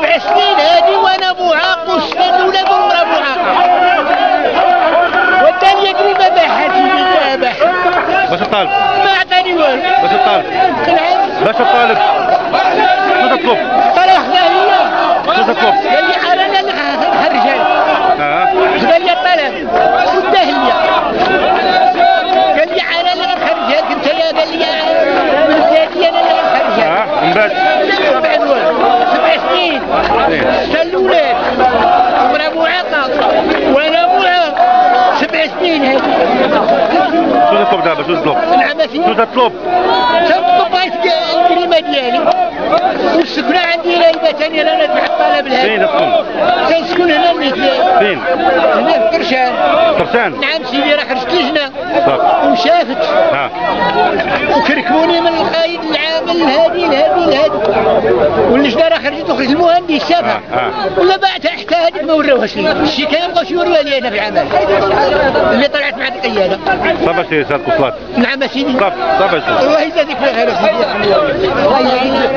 سبع سنين هادي وأنا معاق والسنين ولا عمرها معاقة والثانية قريبة باحتي باحتي باش الطالب ما عطاني والو. باش الطالب باش الطالب ما تطلب. طلقناه شنو تطلب تطلب تنطب الكلمة ديالي. والسكنة عندي رايبة ثانية أنا ندفع الطلب فين الهادي تسكن كنسكن هنا مثلي فين؟ هنا في كرشان فرسان نعم سيدي راه خرجت لجنة صافي وشافت واللجنة راه خرجت وخرج المهندس شافها. آه، آه. ولا حتى هذيك ما وراوهاش لي الشكاية مبقاوش يوروها لي أنا في العمل اللي طلعت مع القيادة صافي سيدي سيد وصلات نعم سيدي. صافي صافي سيدي. الله يجازيك بخير يا سيدي. الله يعينك